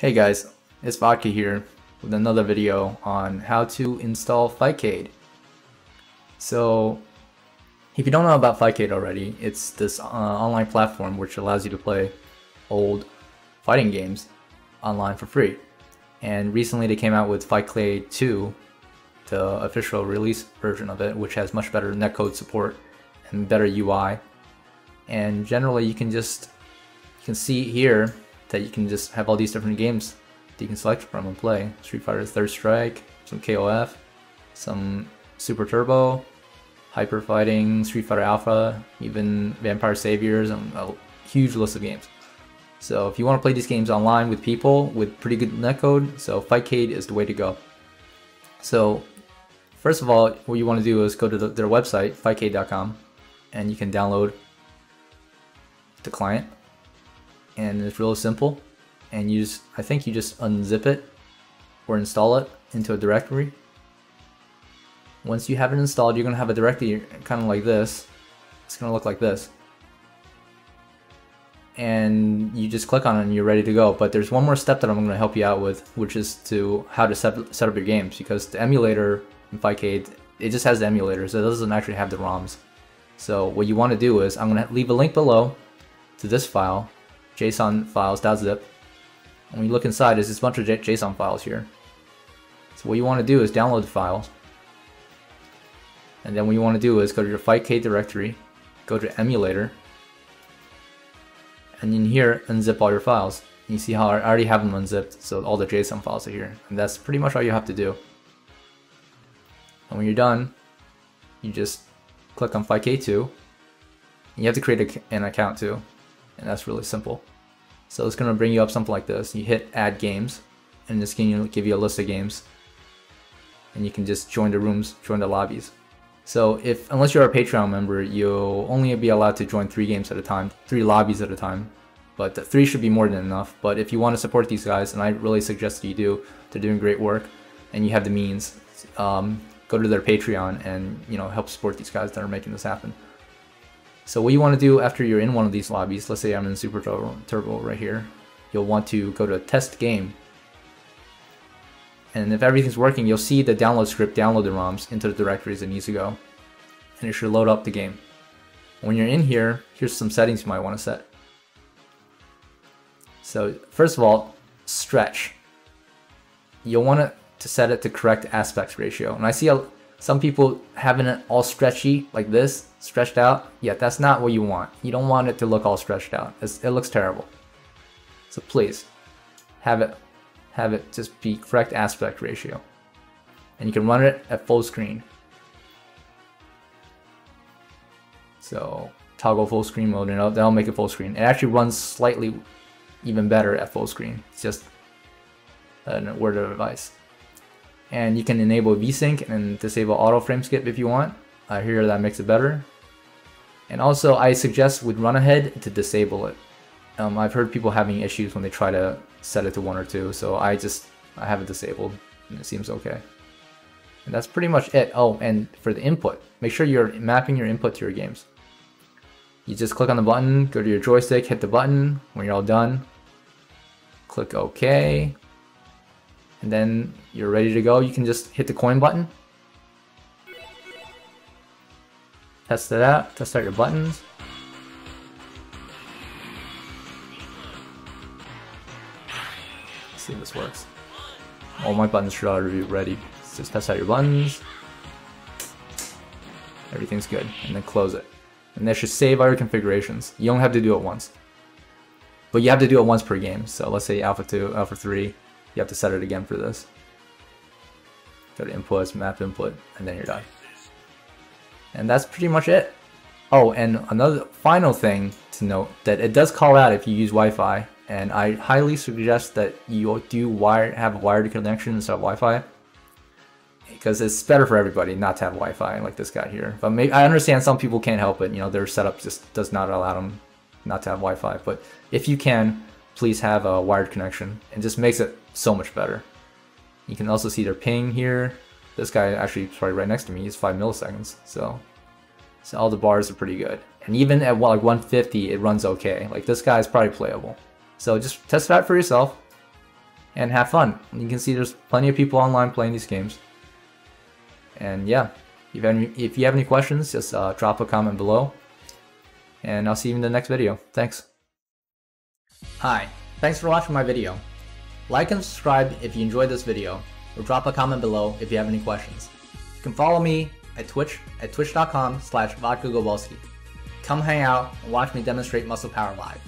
Hey guys, it's Vodka here with another video on how to install Fightcade. So, if you don't know about Fightcade already, it's this uh, online platform which allows you to play old fighting games online for free. And recently they came out with Fightcade 2, the official release version of it, which has much better netcode support and better UI. And generally you can just, you can see here that you can just have all these different games that you can select from and play. Street Fighter Third Strike, some KOF, some Super Turbo, Hyper Fighting, Street Fighter Alpha, even Vampire Saviors, and a huge list of games. So if you want to play these games online with people with pretty good netcode, so Fightcade is the way to go. So first of all, what you want to do is go to the, their website, fightcade.com, and you can download the client and it's real simple. And you just I think you just unzip it or install it into a directory. Once you have it installed you're gonna have a directory kind of like this. It's gonna look like this. And you just click on it and you're ready to go. But there's one more step that I'm gonna help you out with which is to how to set, set up your games. Because the emulator in Fightcade it just has the emulator so it doesn't actually have the ROMs. So what you want to do is I'm gonna leave a link below to this file JSON files, .zip. And when you look inside, there's this bunch of JSON files here. So what you want to do is download the files. And then what you want to do is go to your Fightcade directory, go to emulator, and in here unzip all your files. You see how I already have them unzipped, so all the JSON files are here. And that's pretty much all you have to do. And when you're done, you just click on Fightcade 2. You have to create a, an account too and that's really simple. So it's going to bring you up something like this. You hit add games and it's to give you a list of games and you can just join the rooms, join the lobbies. So if unless you're a Patreon member, you'll only be allowed to join three games at a time, three lobbies at a time. But three should be more than enough. But if you want to support these guys, and I really suggest that you do, they're doing great work, and you have the means, um, go to their Patreon and you know help support these guys that are making this happen. So what you want to do after you're in one of these lobbies, let's say I'm in Super Turbo, Turbo right here, you'll want to go to test game. And if everything's working, you'll see the download script download the ROMs into the directories it needs to go. And it should load up the game. When you're in here, here's some settings you might want to set. So first of all, stretch. You'll want to set it to correct aspect ratio. And I see a, some people having it all stretchy like this, stretched out. Yeah, that's not what you want. You don't want it to look all stretched out. It's, it looks terrible. So please, have it, have it just be correct aspect ratio. And you can run it at full screen. So toggle full screen mode and that'll make it full screen. It actually runs slightly even better at full screen. It's just a word of advice and you can enable VSync and disable auto frame skip if you want. I hear that makes it better. And also I suggest with run ahead to disable it. Um, I've heard people having issues when they try to set it to one or two, so I just I have it disabled and it seems okay. And that's pretty much it. Oh, and for the input, make sure you're mapping your input to your games. You just click on the button, go to your joystick, hit the button. When you're all done, click OK and then you're ready to go. You can just hit the coin button. Test it out, test out your buttons. Let's see if this works. All my buttons should already be ready. just test out your buttons. Everything's good. And then close it. And that should save all your configurations. You don't have to do it once. But you have to do it once per game. So let's say Alpha 2, Alpha 3, you have to set it again for this. Go to inputs, map input, and then you're done. And that's pretty much it. Oh, and another final thing to note that it does call out if you use Wi-Fi, and I highly suggest that you do wire have a wired connection instead of Wi-Fi, because it's better for everybody not to have Wi-Fi like this guy here. But maybe, I understand some people can't help it. You know, their setup just does not allow them not to have Wi-Fi. But if you can, please have a wired connection. It just makes it so much better. You can also see their ping here. This guy actually probably right next to me. He's 5 milliseconds. So, so all the bars are pretty good. And even at like 150, it runs okay. Like this guy is probably playable. So just test it out for yourself. and have fun. You can see there's plenty of people online playing these games. And yeah, if you have any, if you have any questions, just uh, drop a comment below. And I'll see you in the next video. Thanks. Hi, thanks for watching my video. Like and subscribe if you enjoyed this video, or drop a comment below if you have any questions. You can follow me at Twitch at twitch.com slash. Come hang out and watch me demonstrate muscle power live.